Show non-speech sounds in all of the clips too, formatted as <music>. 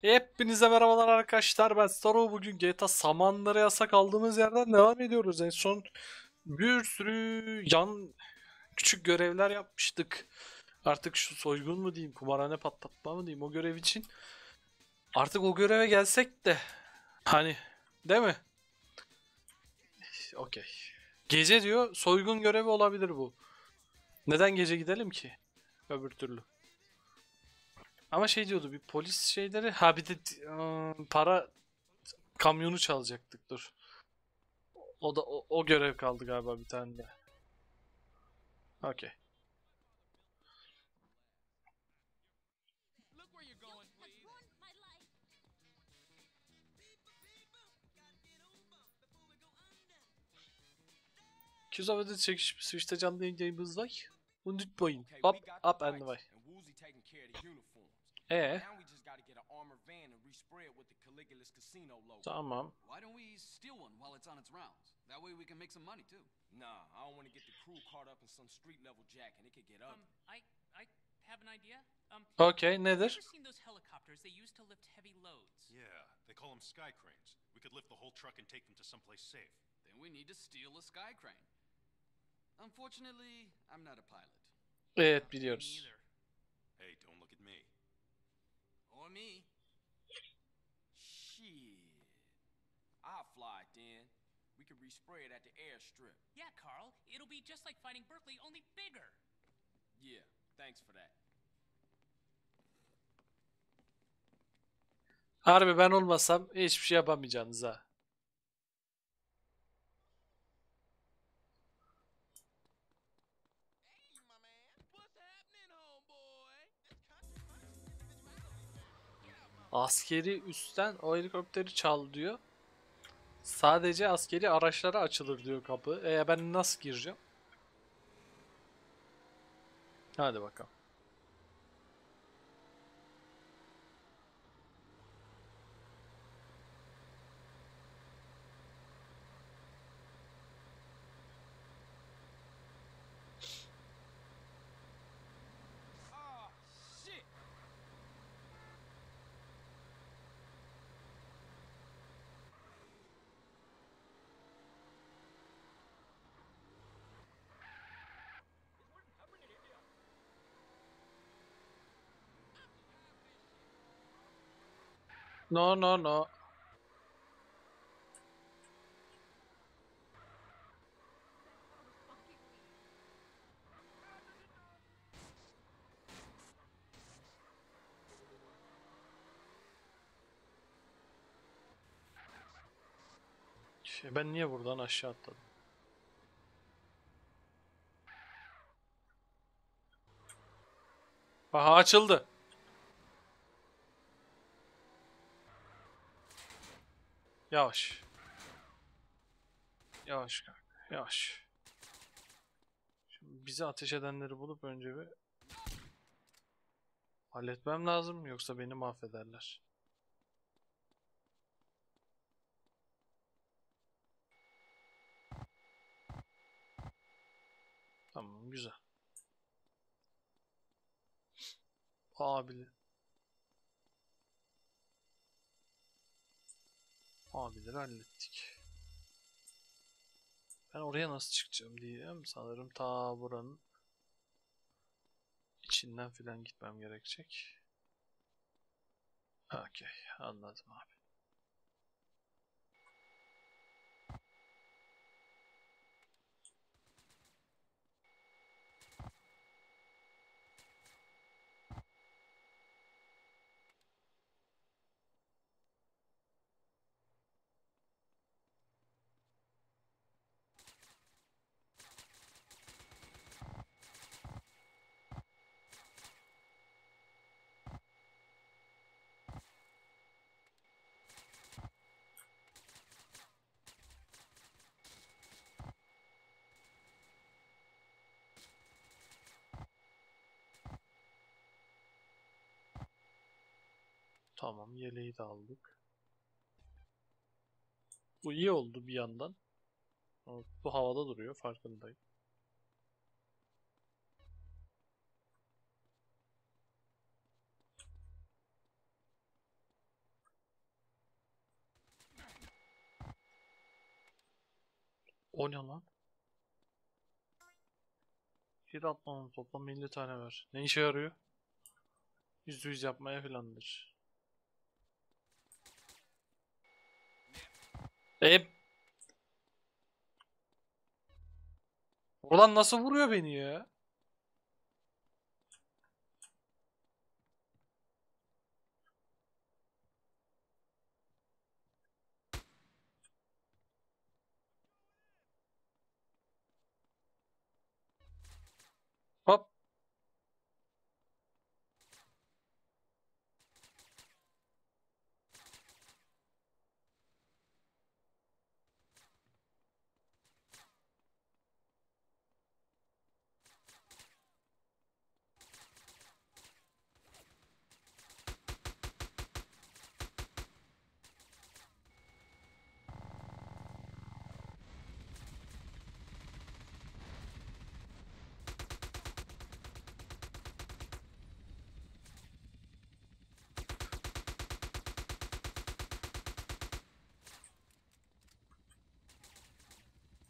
Hepinize merhabalar arkadaşlar. Ben Staro. Bugün GTA Samanlara yasak aldığımız yerden devam ediyoruz. En son bir sürü yan küçük görevler yapmıştık. Artık şu soygun mu diyeyim, kumarhane patlatma mı diyeyim o görev için. Artık o göreve gelsek de hani değil mi? Okey. Gece diyor soygun görevi olabilir bu. Neden gece gidelim ki? Öbür türlü. Ama şey diyordu bir polis şeyleri ha bir de ıı, para kamyonu çalacaktık dur. O da o, o görev kaldı galiba bir tane de. Okey. Look where you're going, please. Küzavada çekiş Switch'te canlı yayınımız var. Unutmayın. Up, up and away. And Woozy taking care of the uniforms. Now we just gotta get an armored van and respray it with the Caligula's casino logo. tamam. Why don't we steal one while it's on its rounds? That way we can make some money too. Nah, I don't want to get the crew caught up in some street level jack and it could get Um, ugly. I I have an idea. Um, Okey have you nedir? seen those helicopters they use to lift heavy loads? Yeah, they call them sky cranes. We could lift the whole truck and take them to someplace safe. Then we need to steal a sky crane. Unfortunately, I'm not a pilot. Evet biliyoruz. neither. Hey, don't look at me. Or me. Shit. I'll fly it then. We could respray it at the airstrip. Yeah, Carl, it'll be just like fighting Berkeley, only bigger. Yeah, thanks for that. Harbi ben olmasam hiçbir şey yapamayacaksınız ha. Askeri üstten o helikopteri çal diyor. Sadece askeri araçlara açılır diyor kapı. E ben nasıl gireceğim? Hadi bakalım. No no no. Şey, ben niye buradan aşağı atladım? Aha açıldı. Yavaş. Yavaş kanka. Yavaş. Şimdi bizi ateş edenleri bulup önce bir halletmem lazım yoksa beni mahvederler. Tamam güzel. Abiler. Abileri hallettik. Ben oraya nasıl çıkacağım diyeceğim. Sanırım ta buranın içinden filan gitmem gerekecek. Okey, anladım abi. Tamam yeleği de aldık. Bu iyi oldu bir yandan. Bu havada duruyor farkındayım. O ne lan? Bir atmanın toplam 50 tane var. Ne işe yarıyor? %100 yapmaya filandır. E Oradan nasıl vuruyor beni ya?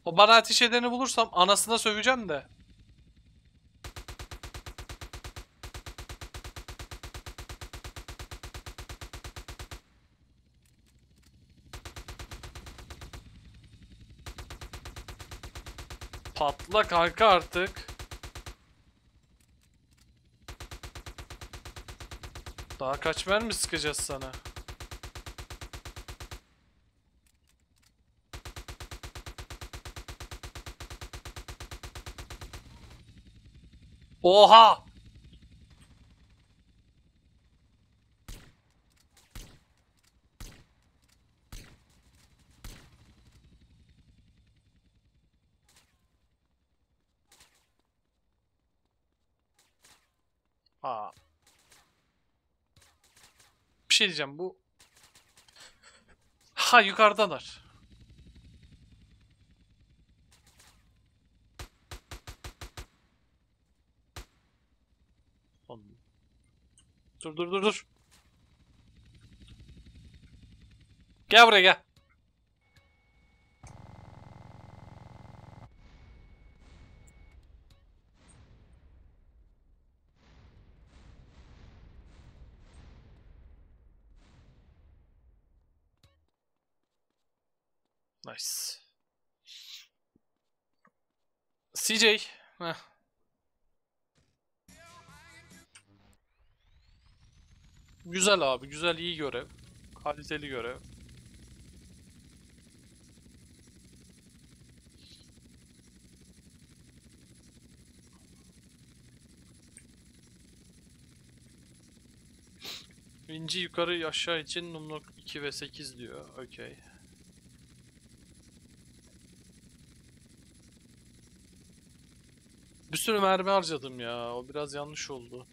O bana ateş edeni bulursam anasına söveceğim de. Patla kanka artık. Daha kaç mermi sıkacağız sana? Oha! Aa. Bir şey diyeceğim bu. Ha yukarıdalar. Dur dur dur dur. Gel buraya gel. Nice. CJ. Heh. Güzel abi, güzel iyi görev. Kaliteli görev. İnci yukarı aşağı için numluk 2 ve 8 diyor. Okey. Bir sürü mermi harcadım ya. O biraz yanlış oldu.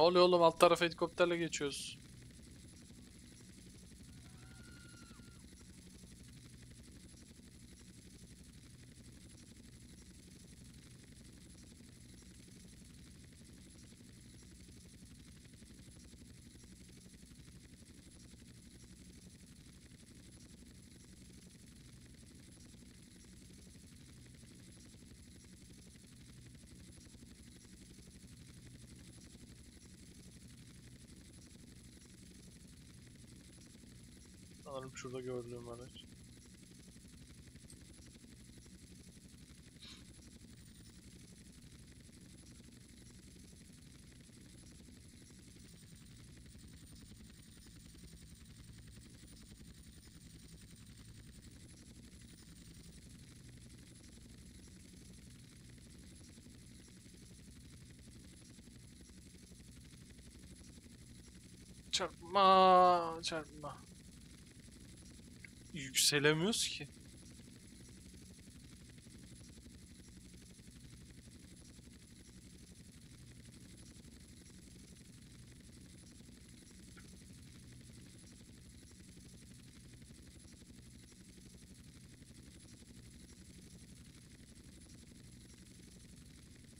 Ne oluyor oğlum alt tarafa helikopterle geçiyoruz. Sanırım şurada gördüğüm araç. Çarpma, çarpma. Yükselemiyoruz ki.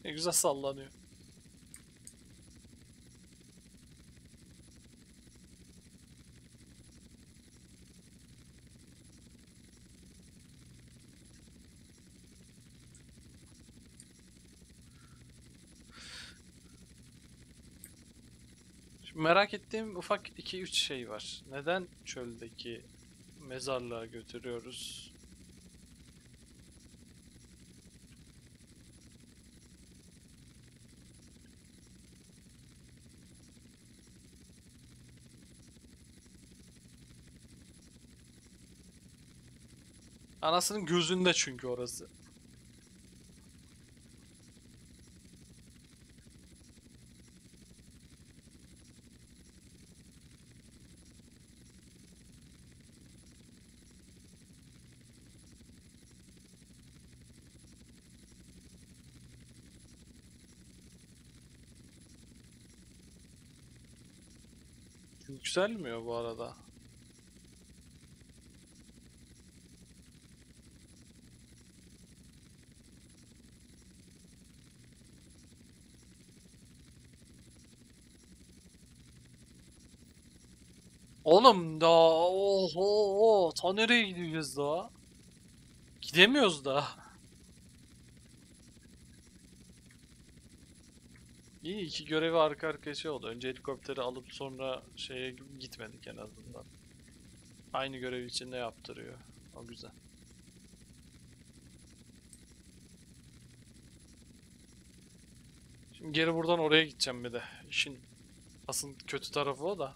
Ne güzel sallanıyor. Şimdi merak ettiğim ufak 2-3 şey var. Neden çöldeki mezarlığa götürüyoruz? Anasının gözünde çünkü orası. Yükselmiyor bu arada. Oğlum da oho ta nereye gidiyoruz daha? Gidemiyoruz daha. İyi iki görevi arka arkaya şey oldu. Önce helikopteri alıp sonra şeye gitmedik en azından. Aynı görev için ne yaptırıyor. O güzel. Şimdi geri buradan oraya gideceğim bir de. İşin asıl kötü tarafı o da.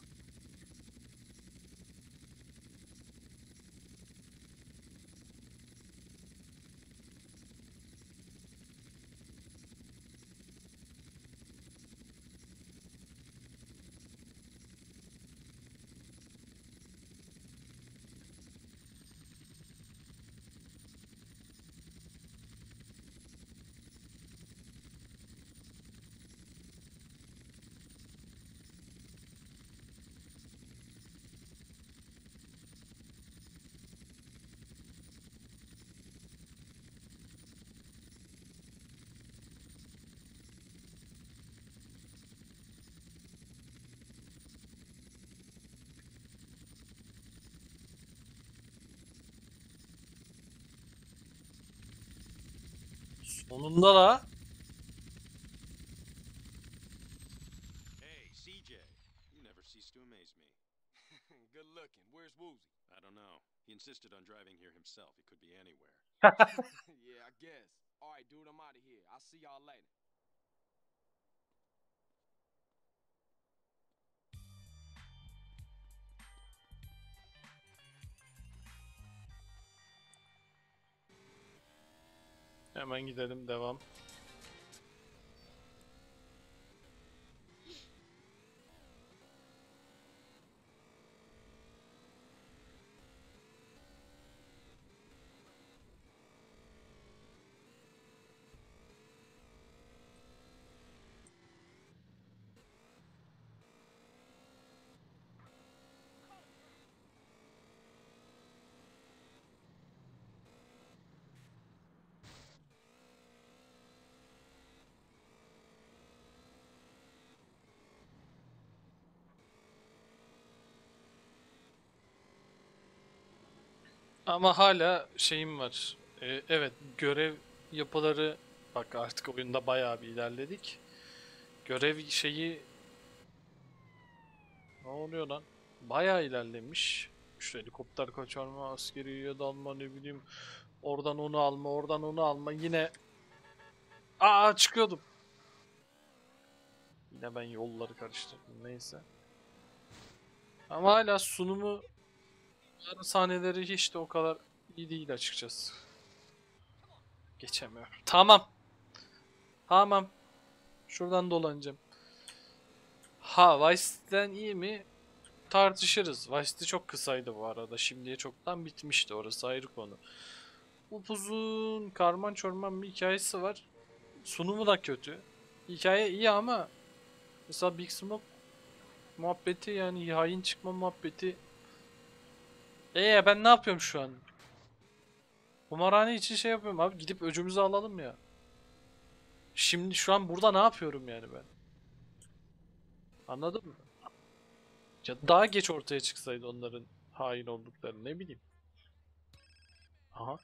Sonunda da Hey, CJ. You never cease to amaze me. <laughs> Good looking. Where's Woozy? I don't know. He insisted on driving here himself. He could be anywhere. <laughs> <laughs> yeah, I guess. All right, dude, I'm out of here. I'll see y'all later. Hemen gidelim devam. Ama hala şeyim var. Ee, evet görev yapıları bak artık oyunda bayağı bir ilerledik. Görev şeyi ne oluyor lan? Bayağı ilerlemiş. Şu helikopter kaçarma, askeriye dalma ne bileyim. Oradan onu alma, oradan onu alma. Yine Aa çıkıyordum. Yine ben yolları karıştırdım neyse. Ama hala sunumu Ara sahneleri hiç de o kadar iyi değil açıkçası. Geçemiyorum. Tamam. Tamam. Şuradan dolanacağım. Ha Vice'den iyi mi? Tartışırız. Vice'de çok kısaydı bu arada. Şimdiye çoktan bitmişti orası ayrı konu. Upuzun karman çorman bir hikayesi var. Sunumu da kötü. Hikaye iyi ama mesela Big Smoke muhabbeti yani hain çıkma muhabbeti ee ben ne yapıyorum şu an? Kumarhane için şey yapıyorum abi gidip öcümüzü alalım ya. Şimdi şu an burada ne yapıyorum yani ben? Anladın mı? Ya daha geç ortaya çıksaydı onların hain oldukları ne bileyim. Aha.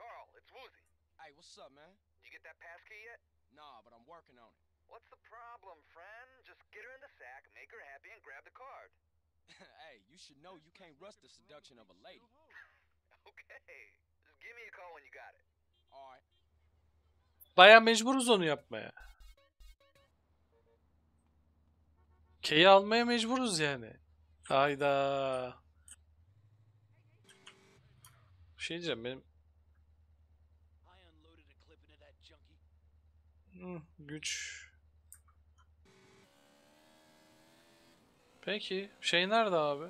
Carl, it's Woozy. Hey, what's up, man? You get that pass key yet? Nah, but I'm working on it. What's the problem, friend? Just get her in the sack, make her happy, and grab the card. <laughs> hey, you should know you can't rush the seduction of a lady. <laughs> Okay. Just give me a call when you got it. All right. Baya mecburuz onu yapmaya. K'yi almaya mecburuz yani. Hayda. Bir şey diyeceğim benim Hı, güç. Peki şey nerede abi?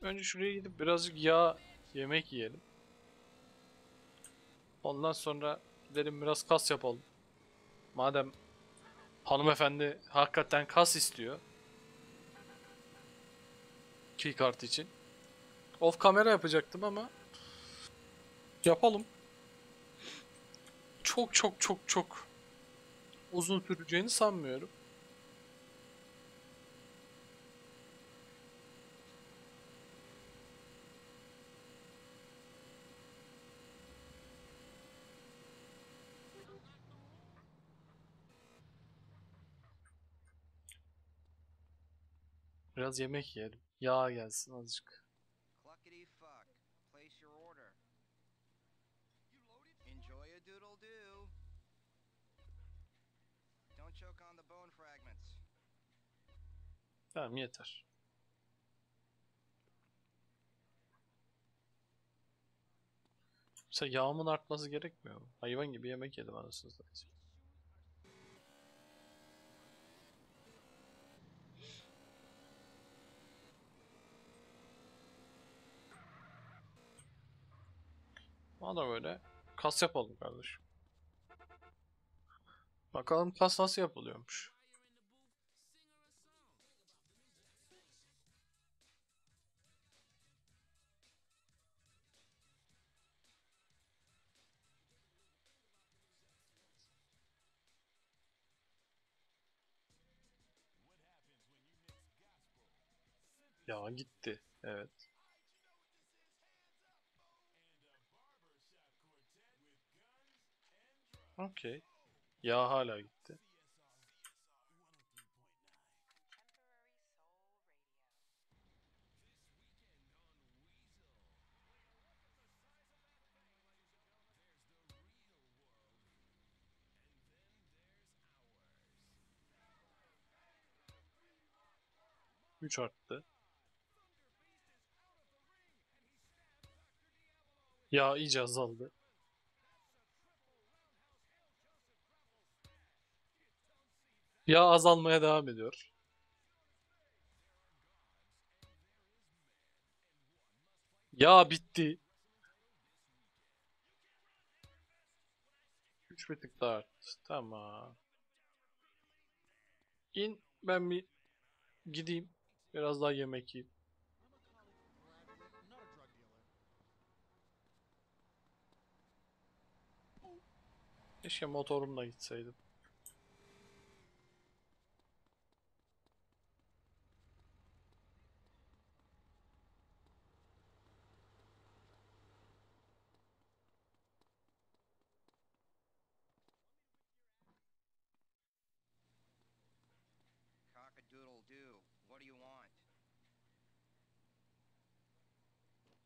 Önce şuraya gidip birazcık yağ yemek yiyelim. Ondan sonra gidelim biraz kas yapalım. Madem hanımefendi hakikaten kas istiyor. Keycard için. Off kamera yapacaktım ama yapalım. Çok çok çok çok uzun süreceğini sanmıyorum. Biraz yemek yiyelim. Yağ gelsin azıcık. Tamam yeter. Mesela yağımın artması gerekmiyor mu? Hayvan gibi yemek yedim anasını satayım. Bana böyle kas yapalım kardeşim. Bakalım kas nasıl yapılıyormuş. Ya gitti. Evet. Okey. Ya hala gitti. Üç arttı. Ya iyice azaldı. Ya azalmaya devam ediyor. Ya bitti. 3 bir tık daha arttı. Tamam. İn ben bir gideyim. Biraz daha yemek yiyeyim. Keşke motorumla gitseydim.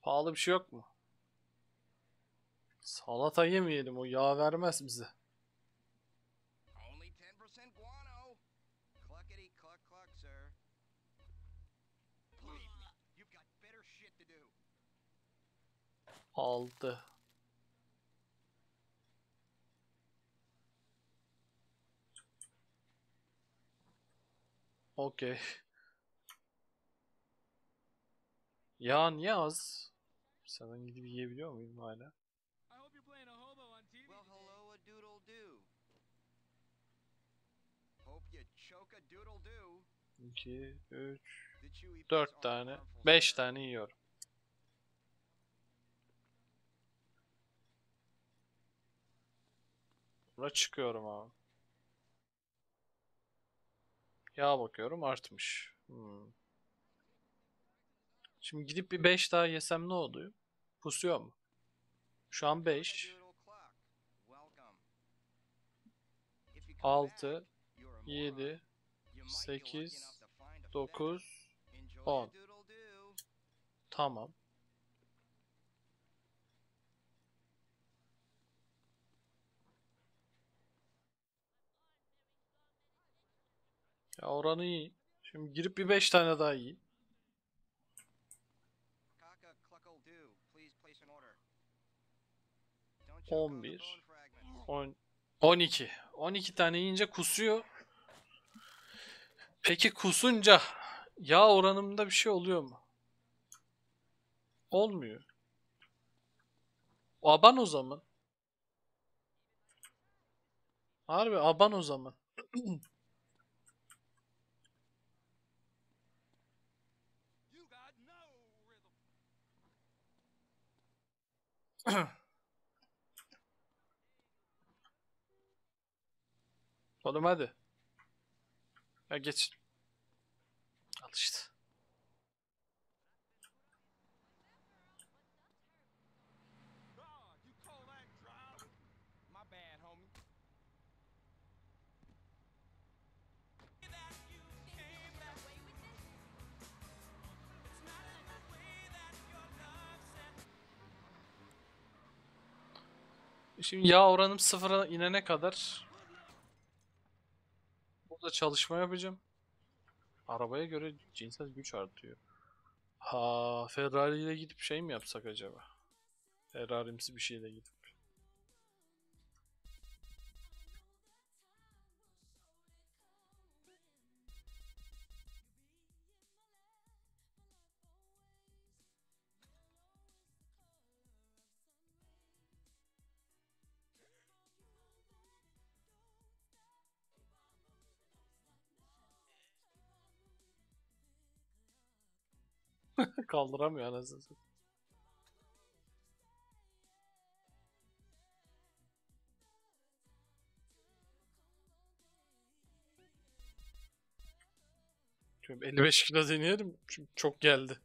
Pahalı bir şey yok mu? Salata yemeyelim o yağ vermez bize. Only 10% guano. Cluckety cluck cluck, sir. Believe me, you've got better shit to do. Aldı. Okey. Ya niye az? Sen gidip yiyebiliyor muyum hala? 2, 3, The chewy bits 4 aren't tane. harmful, 5 sir. tane yiyorum. Sonra çıkıyorum abi. Yağ bakıyorum artmış. Hmm. Şimdi gidip bir 5 daha yesem ne oluyor? Pusuyor mu? Şu an 5, 6, 7, 8, 9, 10. Tamam. Ya oranı iyi. Şimdi girip bir 5 tane daha iyi. On bir. 10 12. 12 tane yiyince kusuyor. Peki kusunca yağ oranımda bir şey oluyor mu? Olmuyor. Aban o zaman. Harbi aban o zaman. <clears throat> Oğlum hadi. Ya geç. Al işte. Ah, you call that driving? My bad, homie. Şimdi yağ oranım sıfıra inene kadar burada çalışma yapacağım. Arabaya göre cinsel güç artıyor. Ha, Ferrari ile gidip şey mi yapsak acaba? Ferrari'msi bir şeyle gidip. Kaldıramıyor anasını satayım. Şöyle 55 kilo deneyelim. Çünkü çok geldi.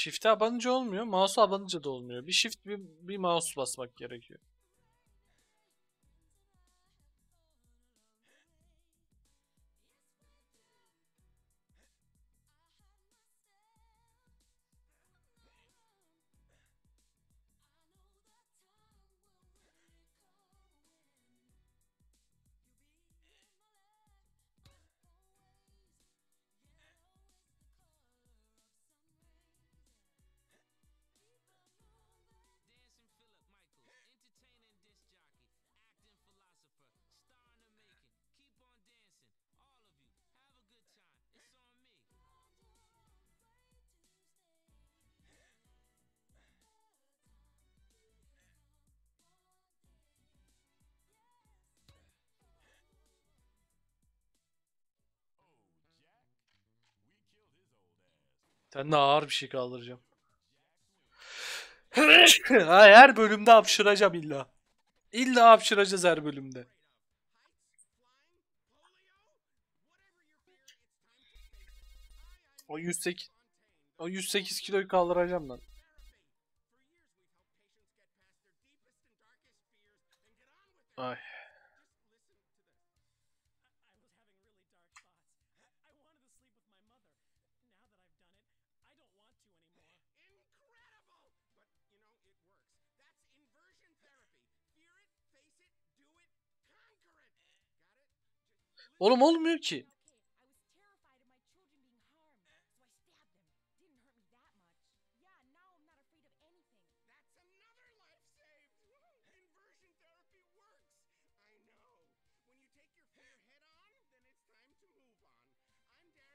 Shift'e abanınca olmuyor. Mouse'a abanınca da olmuyor. Bir shift bir, bir mouse basmak gerekiyor. Sen de ağır bir şey kaldıracağım. <laughs> Her bölümde hapşıracağım illa. İlla hapşıracağız her bölümde. O 108 o 108 kiloyu kaldıracağım lan. Ay. Oğlum olmuyor ki.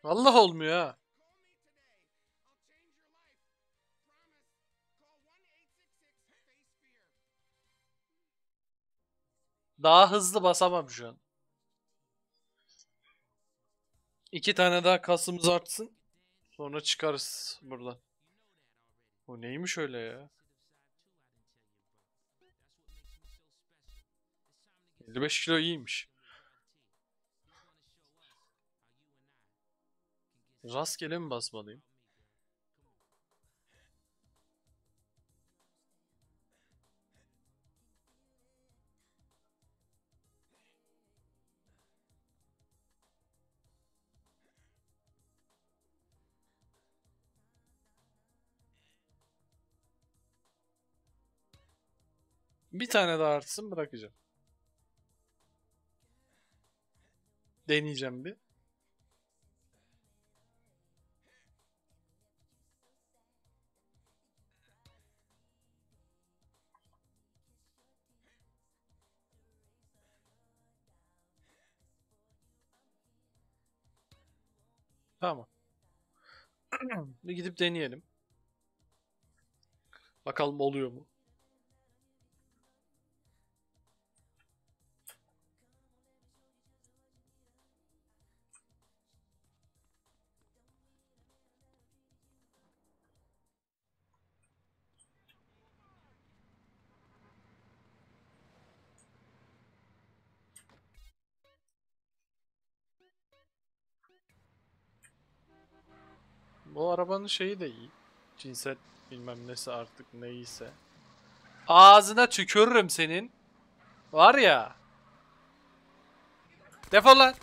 Allah olmuyor ha. Daha hızlı basamam şu an. İki tane daha kasımız artsın. Sonra çıkarız buradan. Bu neymiş öyle ya? 55 kilo iyiymiş. Rastgele mi basmalıyım? Bir tane daha artsın bırakacağım. Deneyeceğim bir. Tamam. <clears throat> Bir gidip deneyelim. Bakalım oluyor mu? Bu arabanın şeyi de iyi. Cinsel bilmem nesi artık neyse. Ağzına tükürürüm senin. Var ya. Defol lan.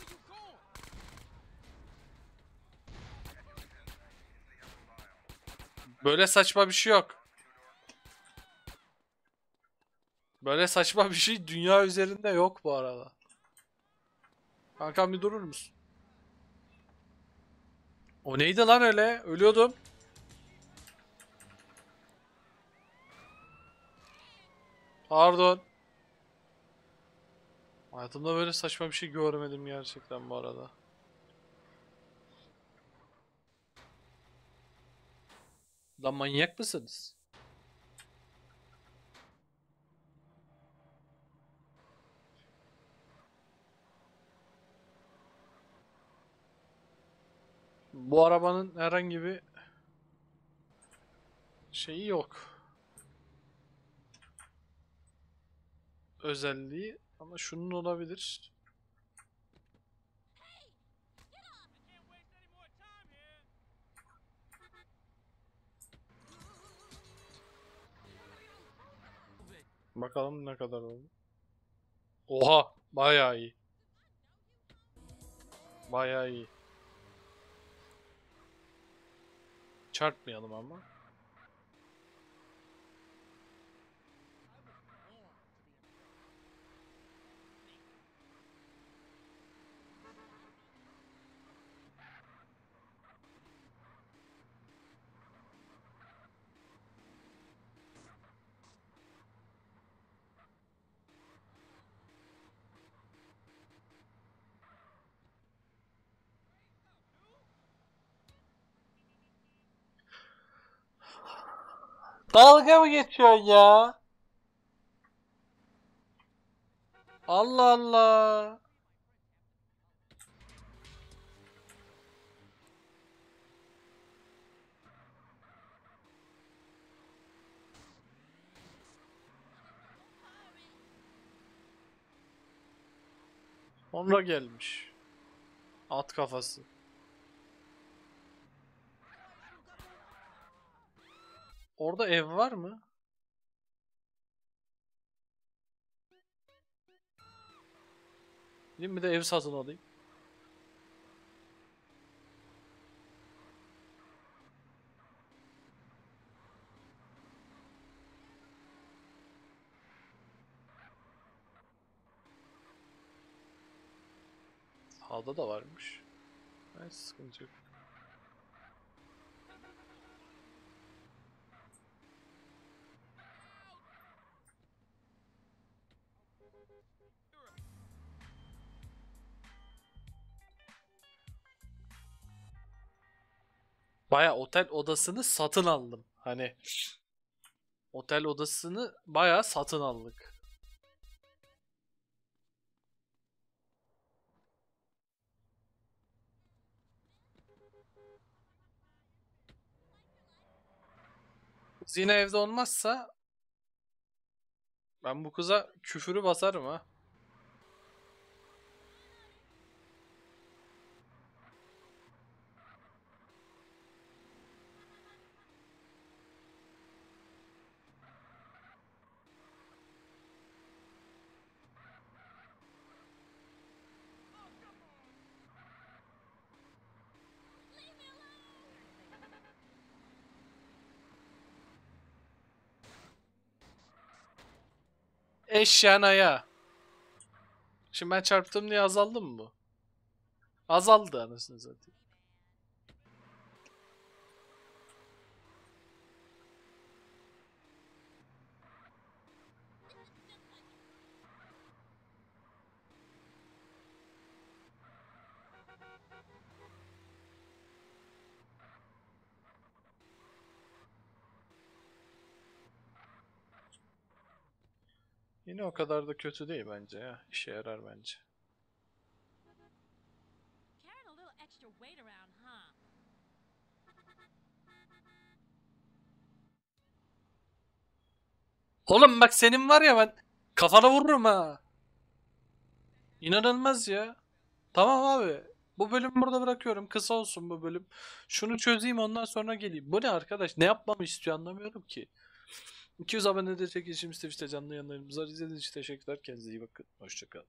Böyle saçma bir şey yok. Böyle saçma bir şey dünya üzerinde yok bu arada. Kankam bir durur musun? O neydi lan öyle? Ölüyordum. Pardon. Hayatımda böyle saçma bir şey görmedim gerçekten bu arada. Lan manyak mısınız? Bu arabanın herhangi bir şeyi yok. Özelliği ama şunun olabilir. Bakalım ne kadar oldu. Oha, bayağı iyi. Bayağı iyi. Çarpmayalım ama. Dalga mı geçiyorsun ya? Allah Allah. Sonra gelmiş. At kafası. Orada ev var mı? Gideyim bir de ev satın alayım. Sağda da varmış. Neyse sıkıntı yok. Baya otel odasını satın aldım. Hani otel odasını baya satın aldık. Biz yine evde olmazsa ben bu kıza küfürü basarım ha. Eşyanaya. Şimdi ben çarptım diye azaldı mı bu? Azaldı anasını satayım. Yine o kadar da kötü değil bence ya. İşe yarar bence. Carrying a little extra weight around, huh? Oğlum bak senin var ya ben kafana vururum ha. İnanılmaz ya. Tamam abi. Bu bölümü burada bırakıyorum. Kısa olsun bu bölüm. Şunu çözeyim ondan sonra geleyim. Bu ne arkadaş? Ne yapmamı istiyor anlamıyorum ki. 200 abone de çekilişimiz Twitch'te canlı yayınlarımız var. İzlediğiniz için teşekkürler. Kendinize iyi bakın. Hoşçakalın.